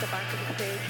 the back of the stage.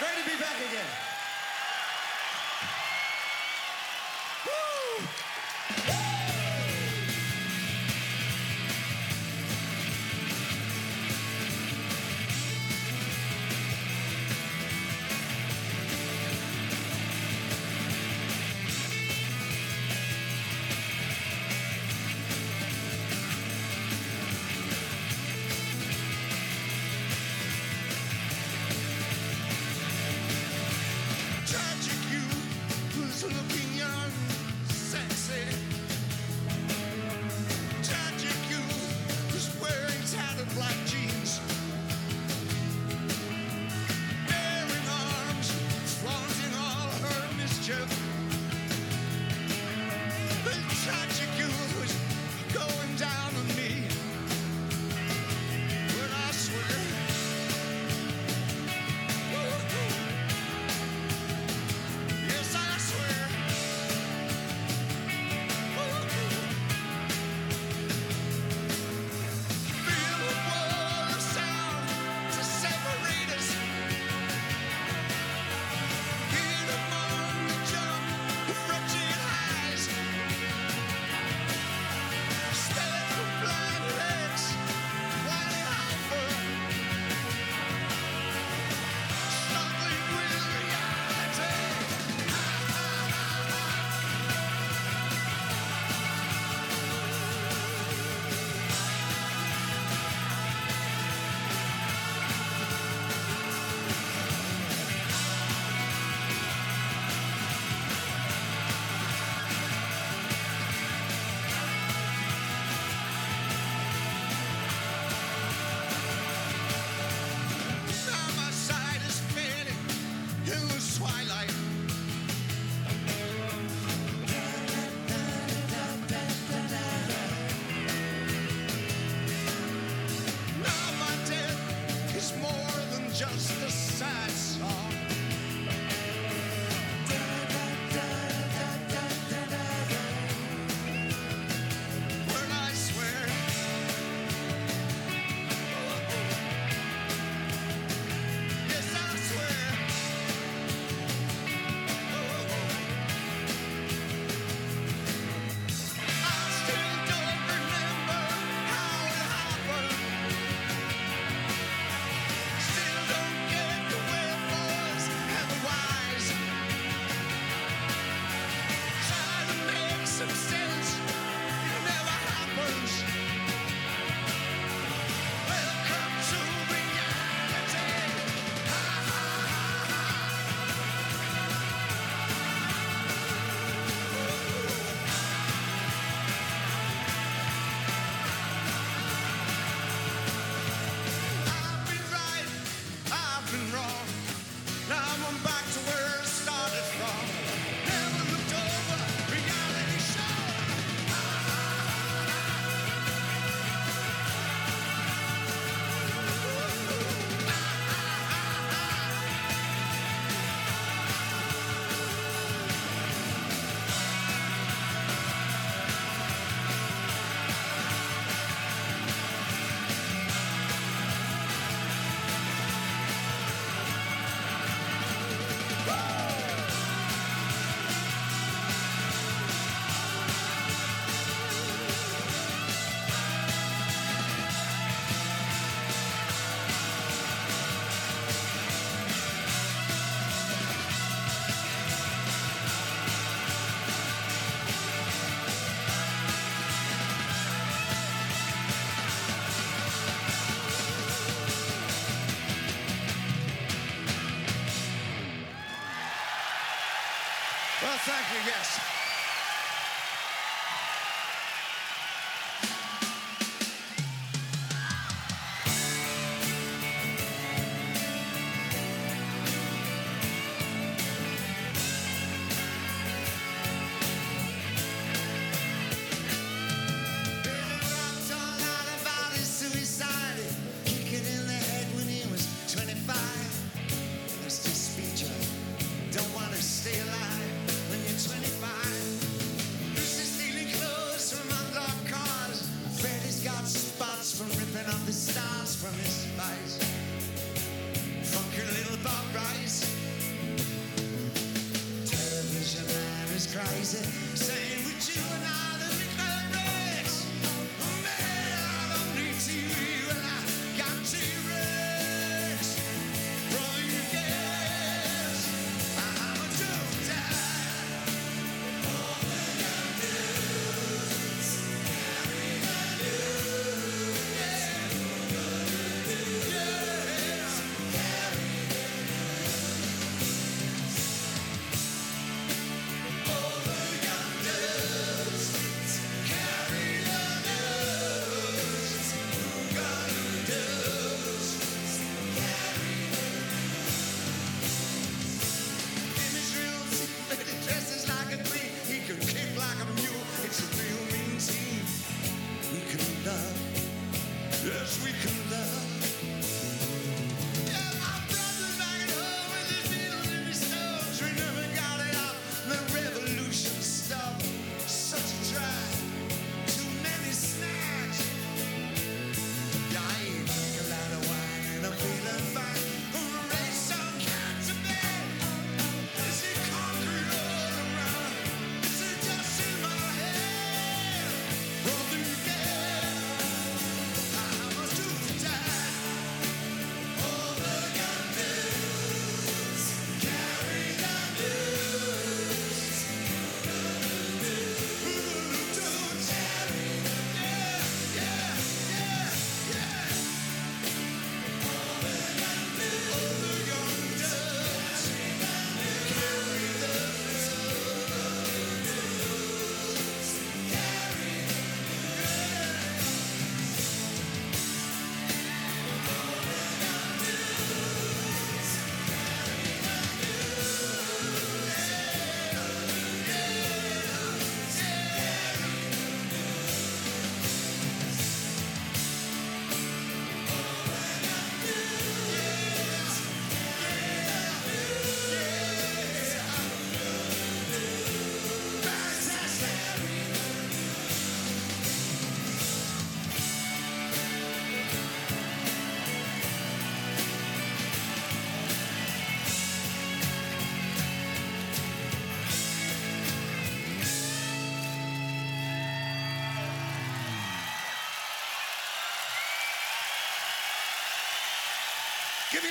Great to be back again.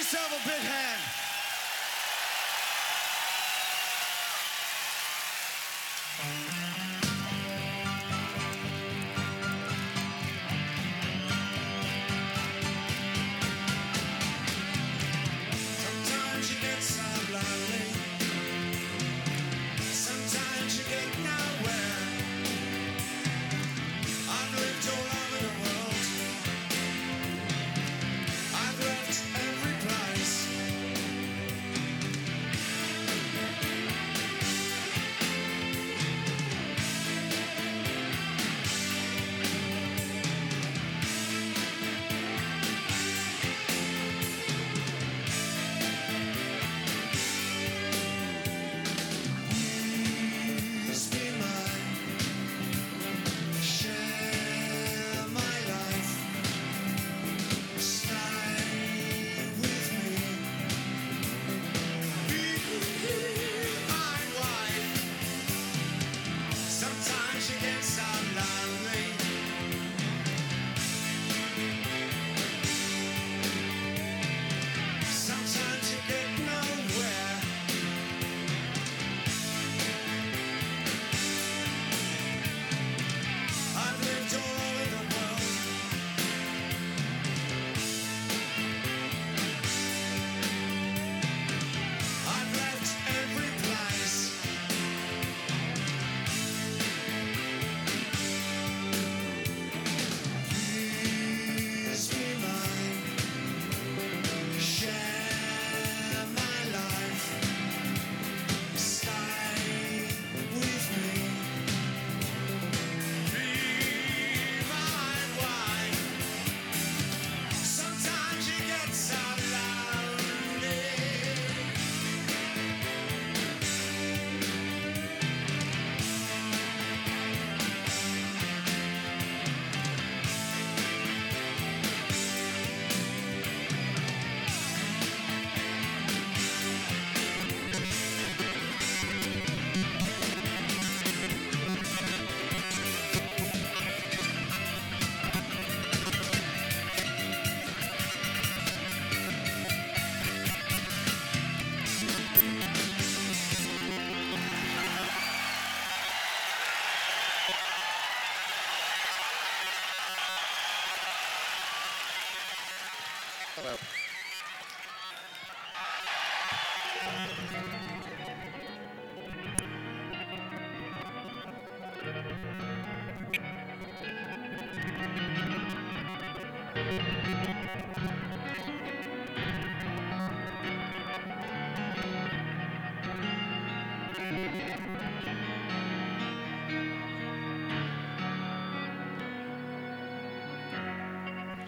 yourself a big hand.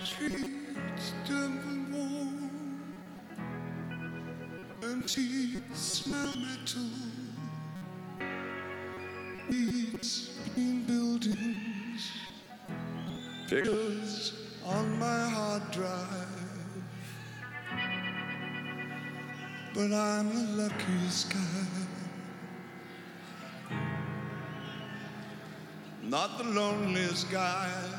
cheeks turn warm and she smell me It's been buildings, figures on my hard drive. But I'm the luckiest guy. Not the loneliest guy.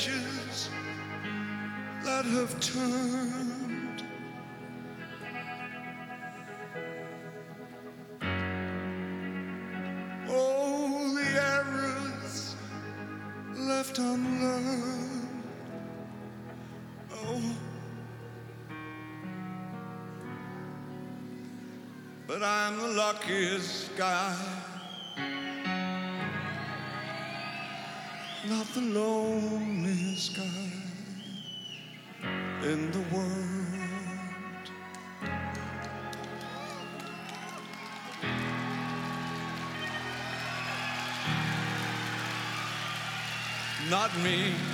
pages that have turned. all the errors left unlearned. Oh, but I'm the luckiest guy. not me.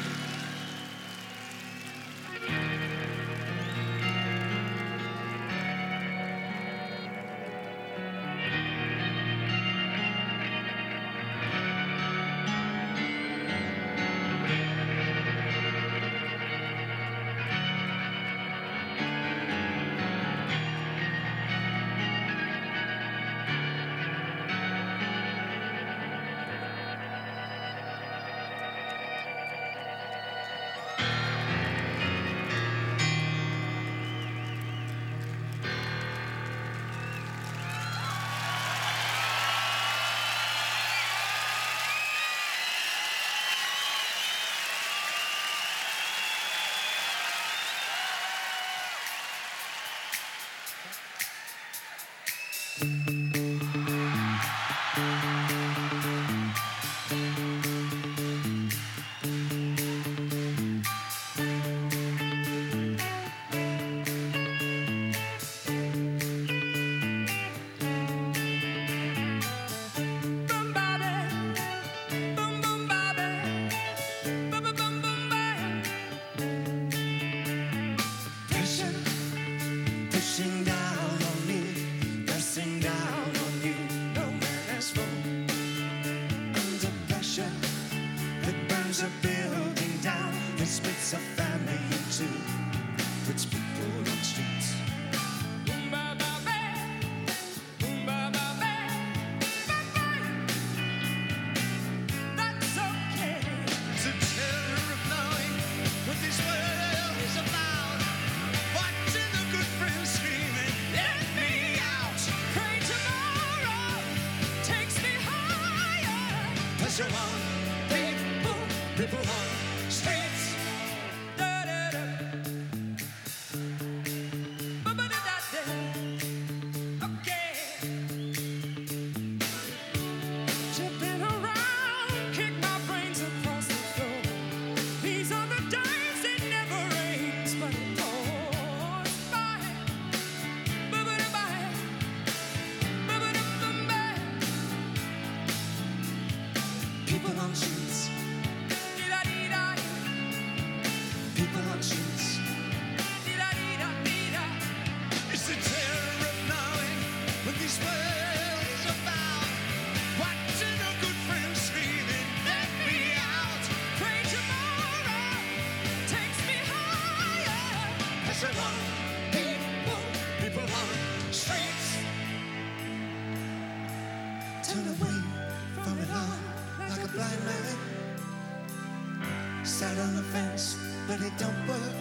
don't work.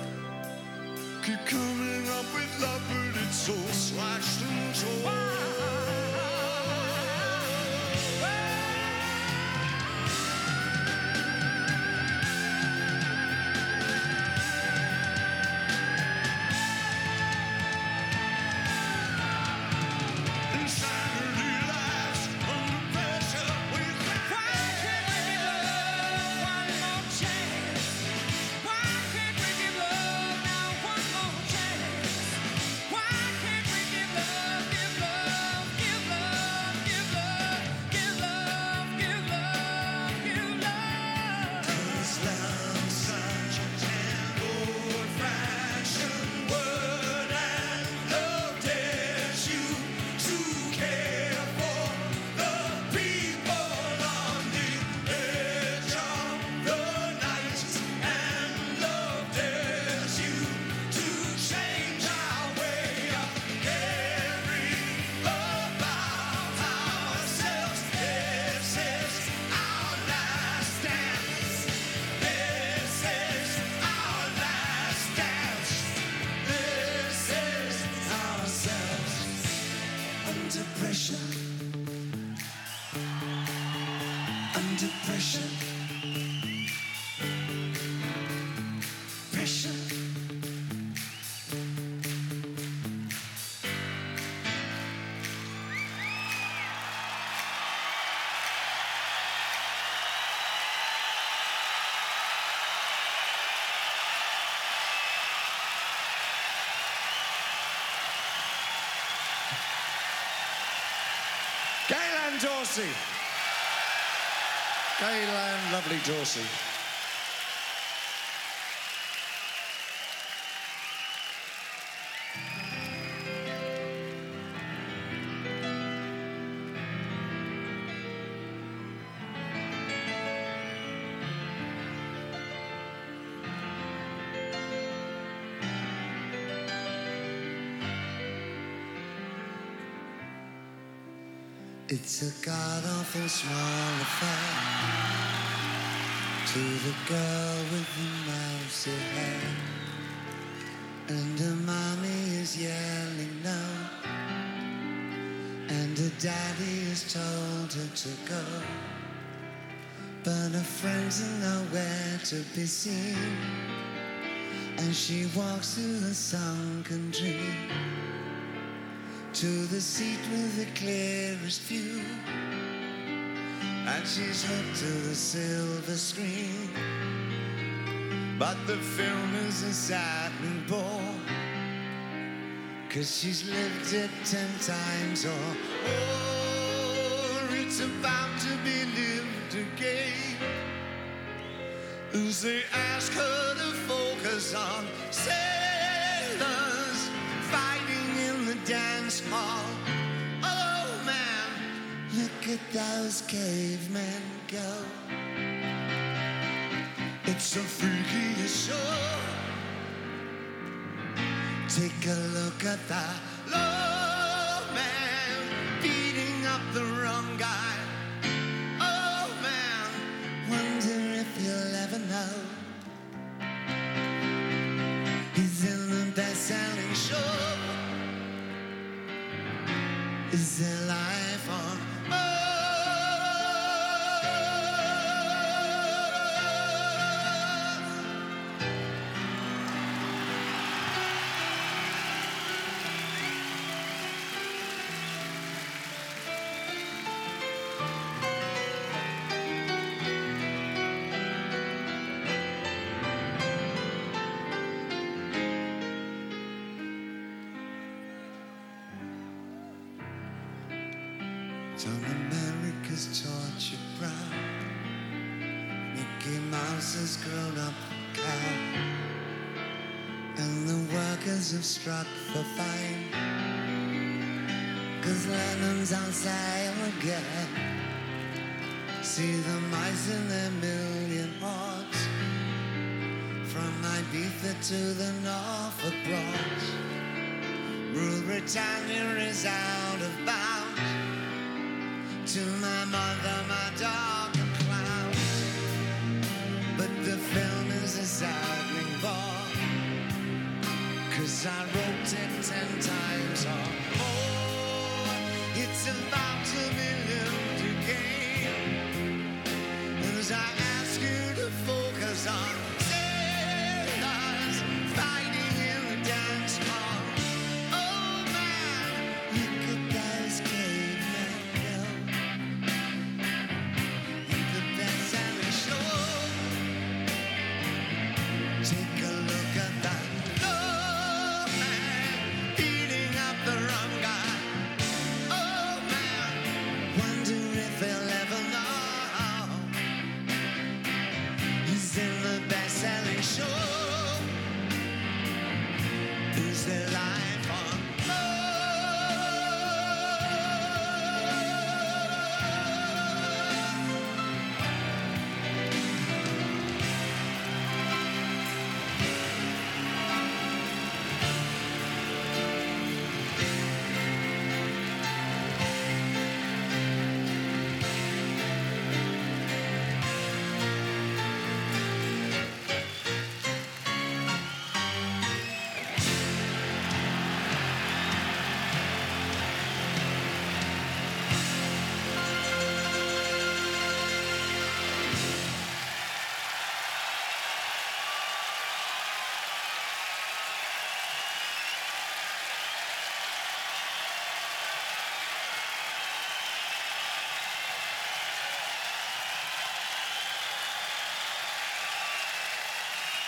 Keep coming up with love, but it's all slashed and torn. Dorsey. Gaylan, lovely Dorsey. It's a god awful small affair to the girl with the mousy hair. And her mommy is yelling no. And her daddy has told her to go. But her friends are nowhere to be seen. And she walks through the sunken dream to the seat with the clearest view. And she's hooked to the silver screen. But the film is a saddening bore. Cause she's lived it ten times or more. It's about to be lived again. As they ask her at those cavemen go. It's so freaky show. Take a look at that struck for fine. Cause Lennon's on sale again. See the mice in their million hordes. From Ibiza to the Norfolk Broads. Rule Britannia is out of bounds to my mother, my Cause I wrote it ten times or more. It's about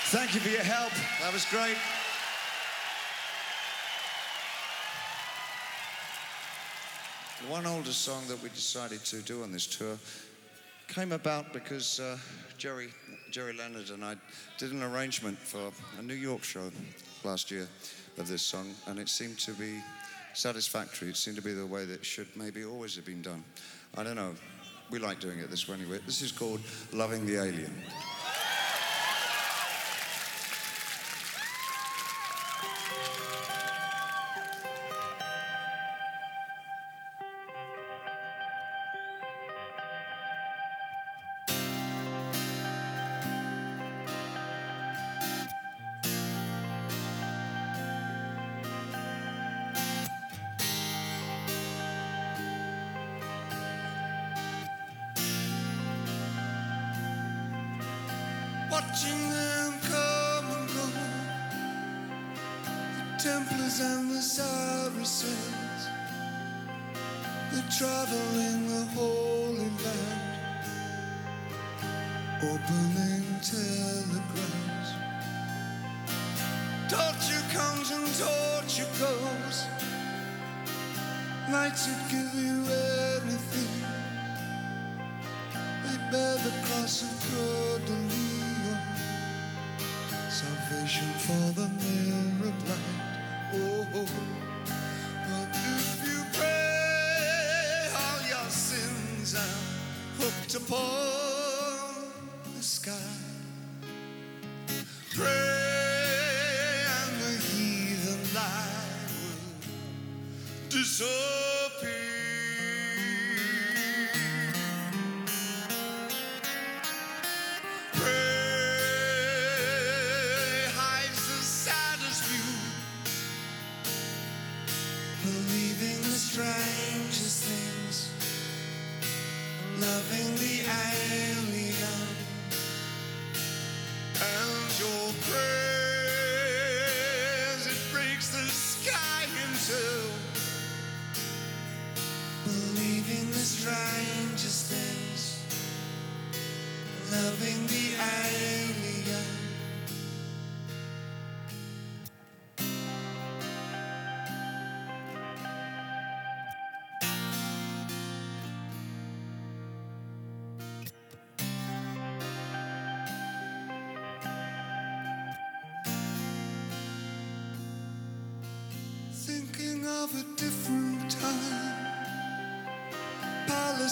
Thank you for your help. That was great. The one older song that we decided to do on this tour came about because uh, Jerry, Jerry Leonard and I did an arrangement for a New York show last year of this song, and it seemed to be satisfactory. It seemed to be the way that it should maybe always have been done. I don't know. We like doing it this way anyway. This is called Loving the Alien.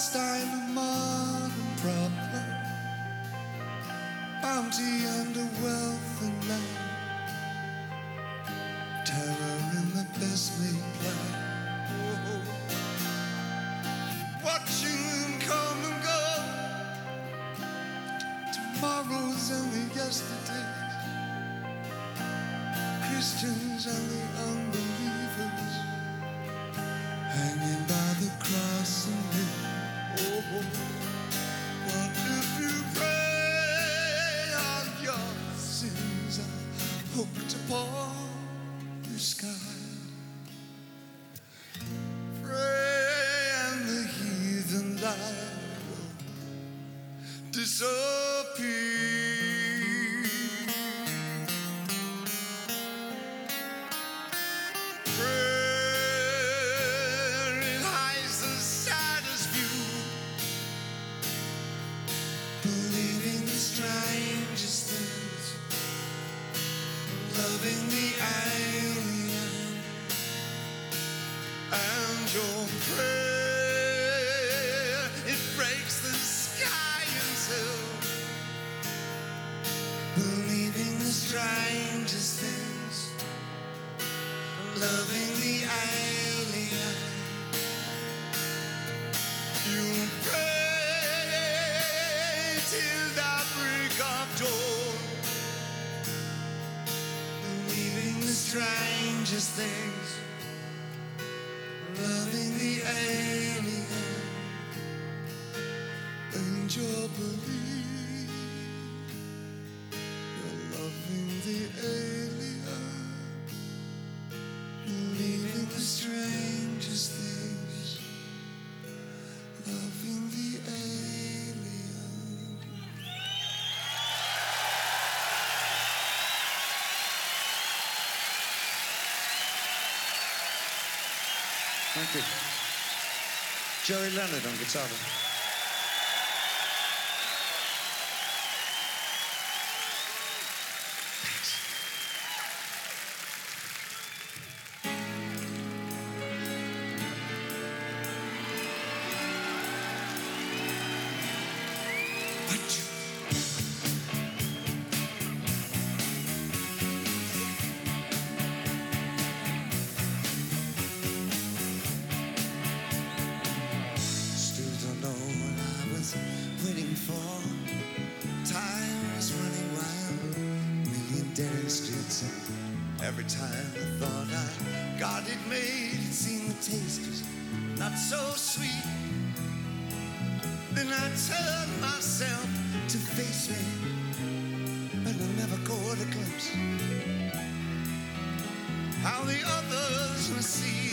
Palestine, a modern problem bounty under wealth and land. Terror in the best made plan. Watching them come and go. Tomorrow's only yesterday. Christians and the unbelievers hooked upon the sky? Thank you. Gerry Leonard on guitar. so sweet. Then I turn myself to face me, but I never caught a glimpse. How the others were seen.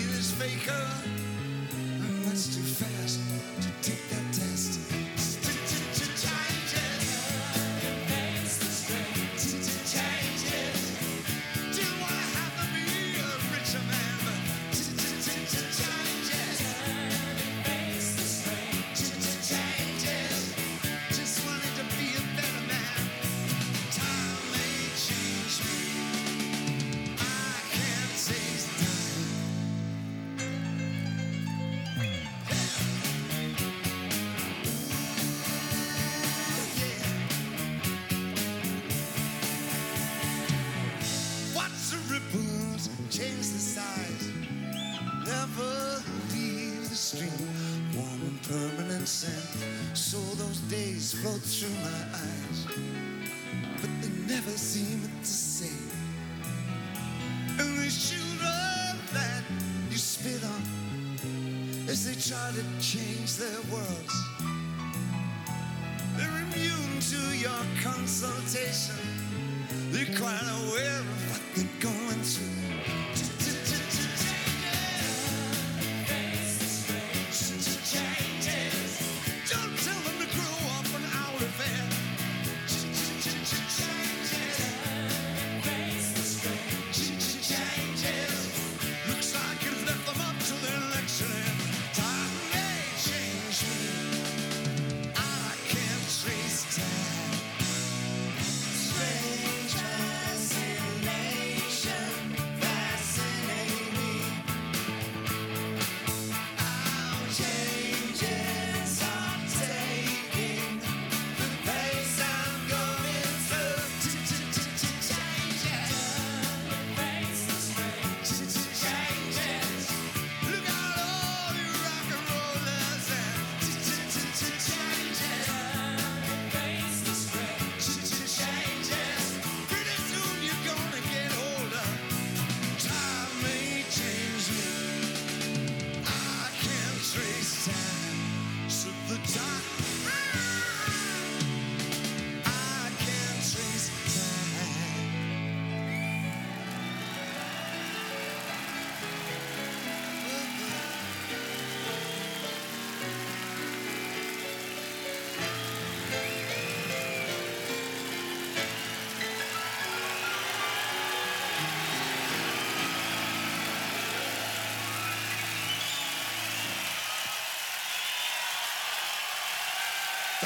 through my eyes, but they never seem the same. And they shoot that you spit on as they try to change their worlds. They're immune to your consultation. They're quite aware of what they're going through.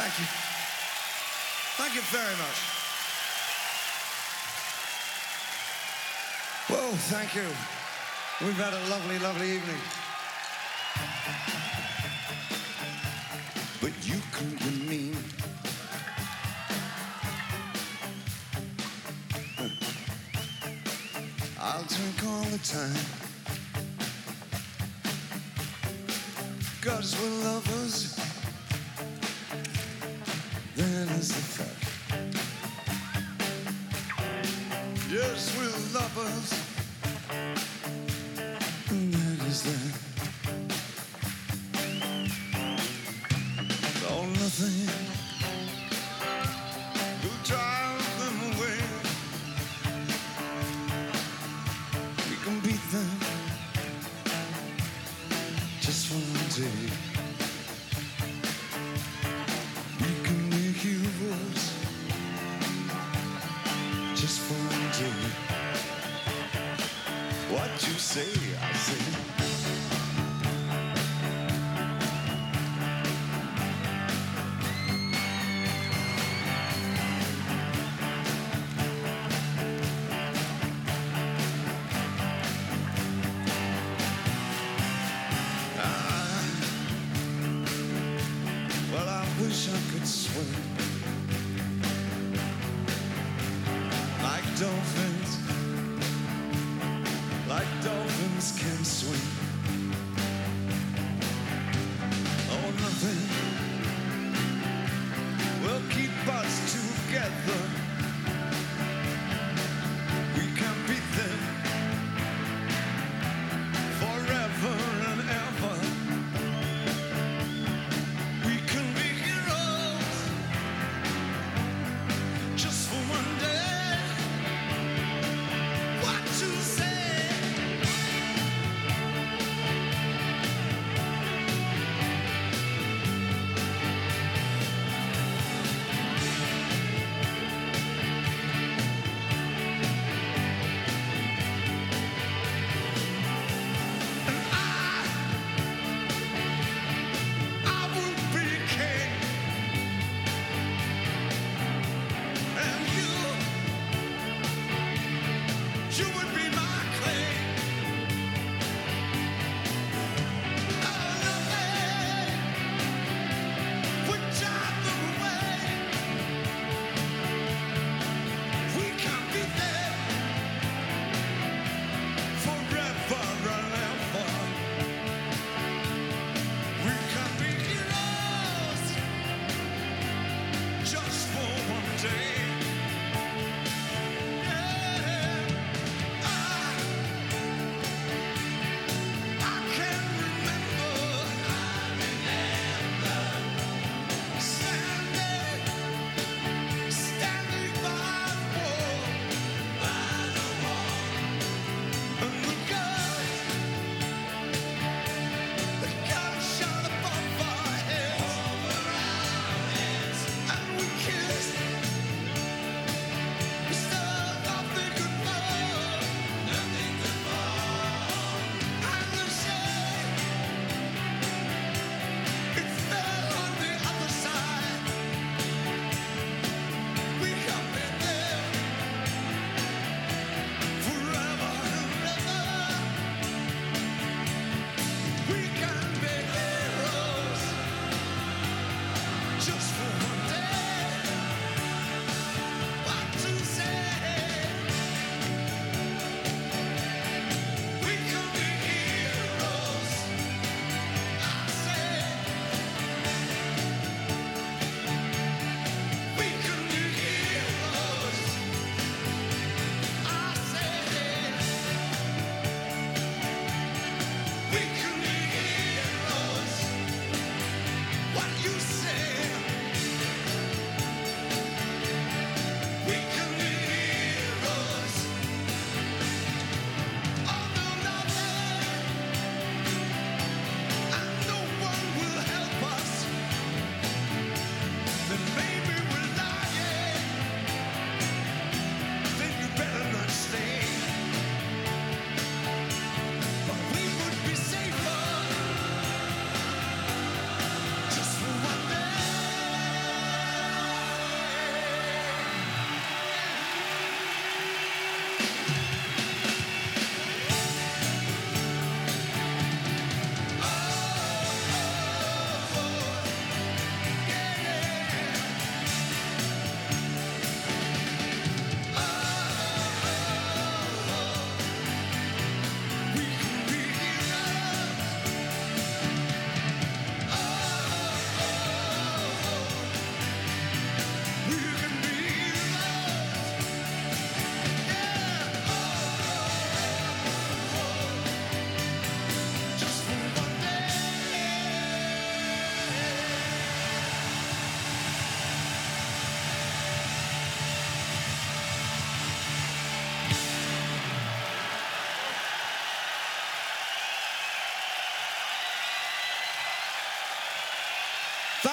Thank you. Thank you very much. Well, thank you. We've had a lovely, lovely evening. But you can be mean. I'll drink all the time. Cause we're lovers. Yes, we're lovers.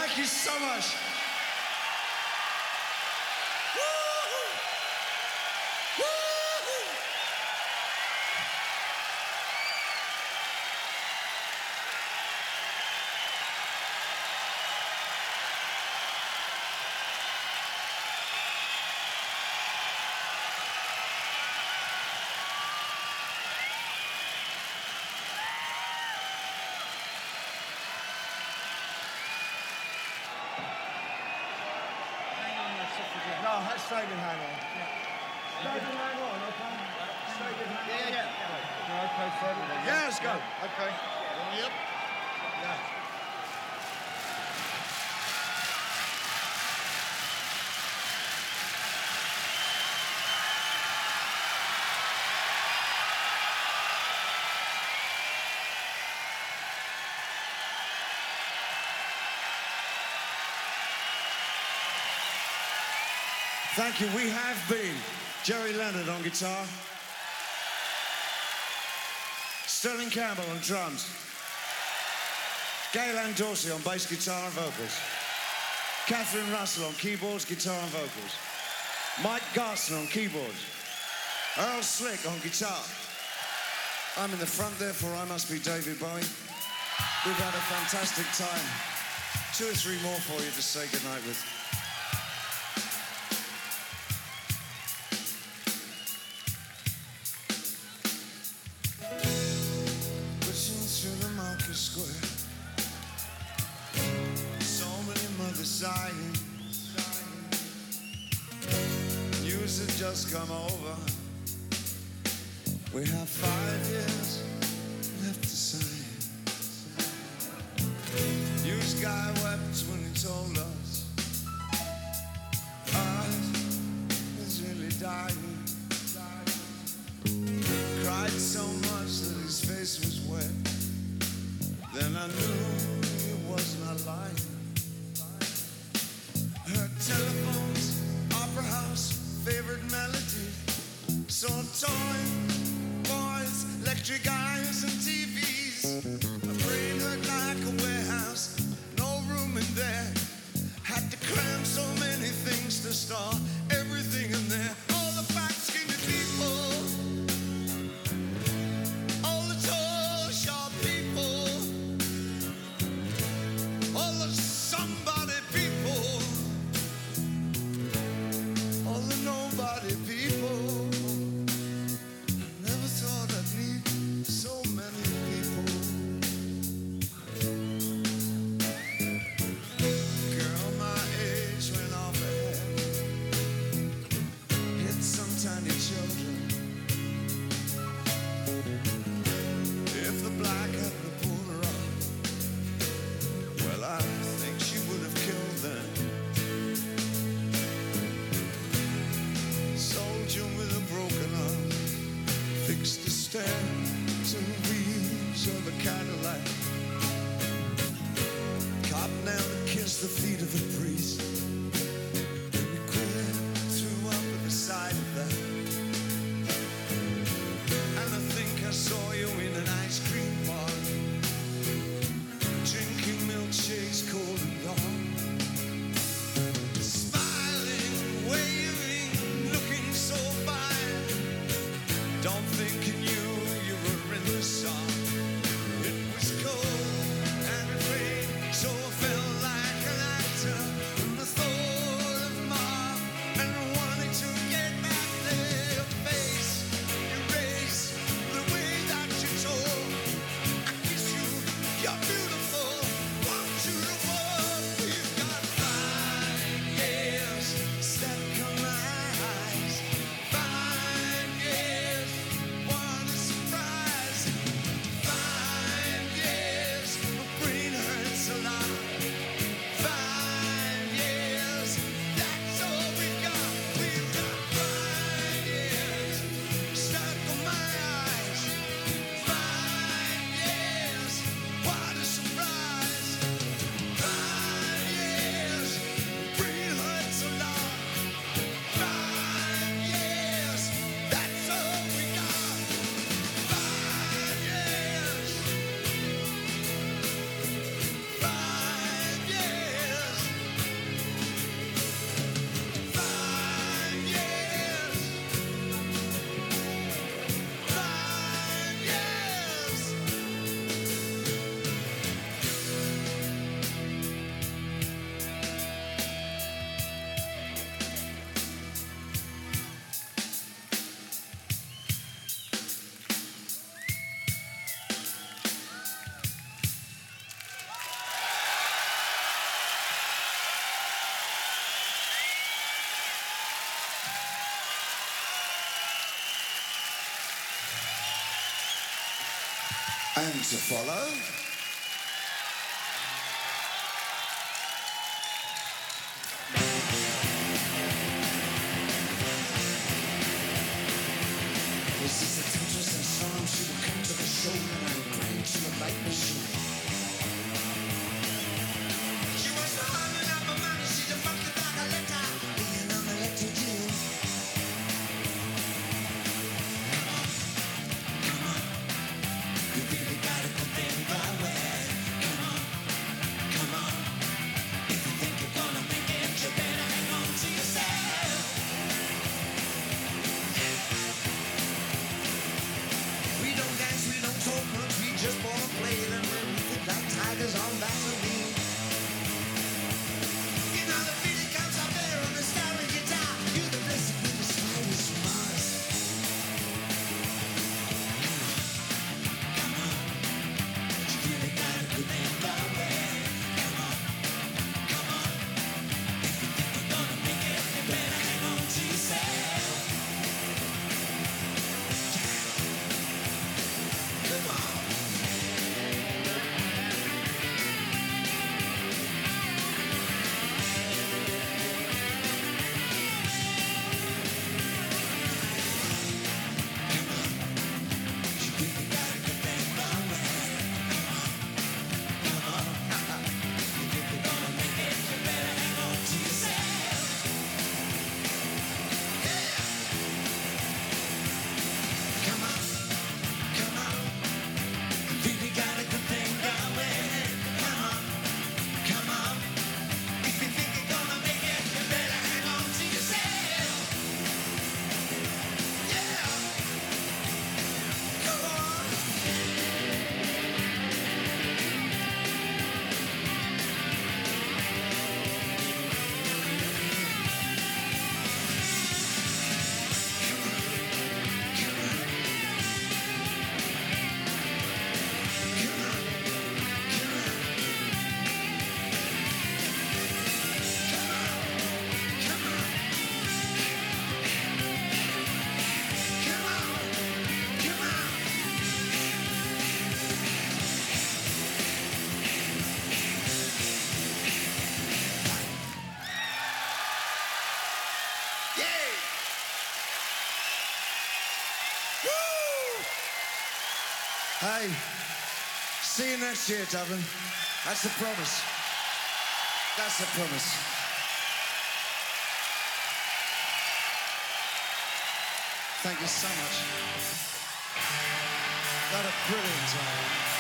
Thank you so much. Thank you. We have been Gerry Leonard on guitar, Sterling Campbell on drums, Gail Ann Dorsey on bass guitar and vocals, Catherine Russell on keyboards, guitar and vocals, Mike Garson on keyboards, Earl Slick on guitar. I'm in the front, therefore I must be David Bowie. We've had a fantastic time. Two or three more for you to say goodnight with. to follow. This is a temptress and song. She will come to the show and I will bring to the light machine. She was the. She's a being You next year, Dublin. That's the promise. That's the promise. Thank you so much. What a brilliant time.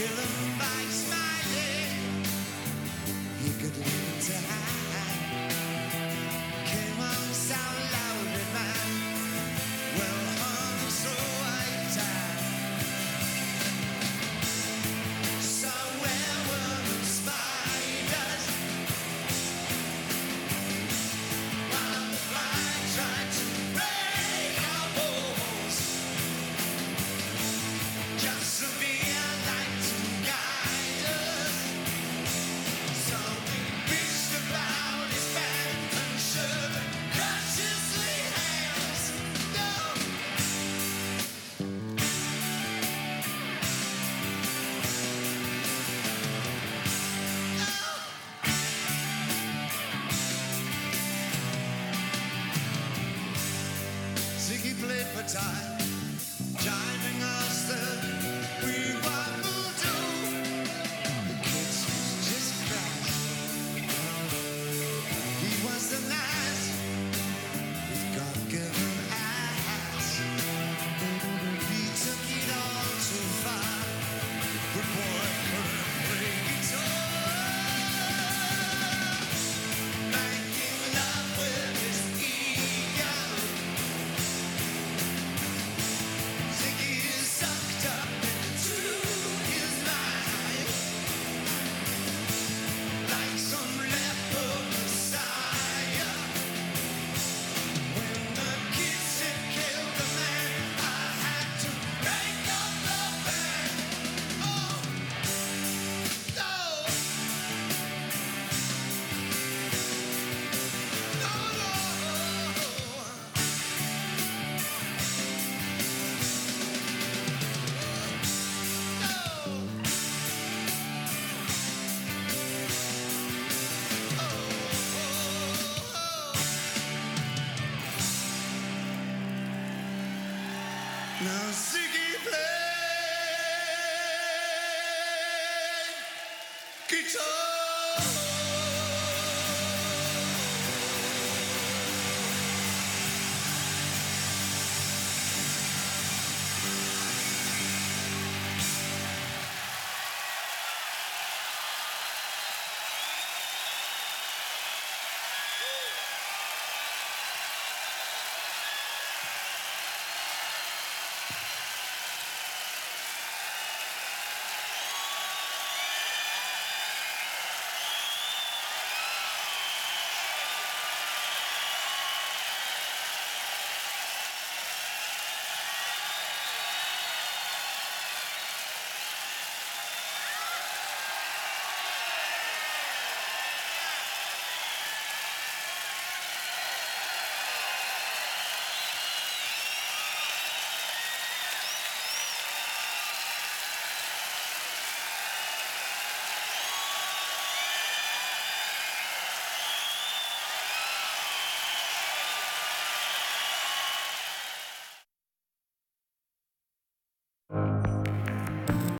Killing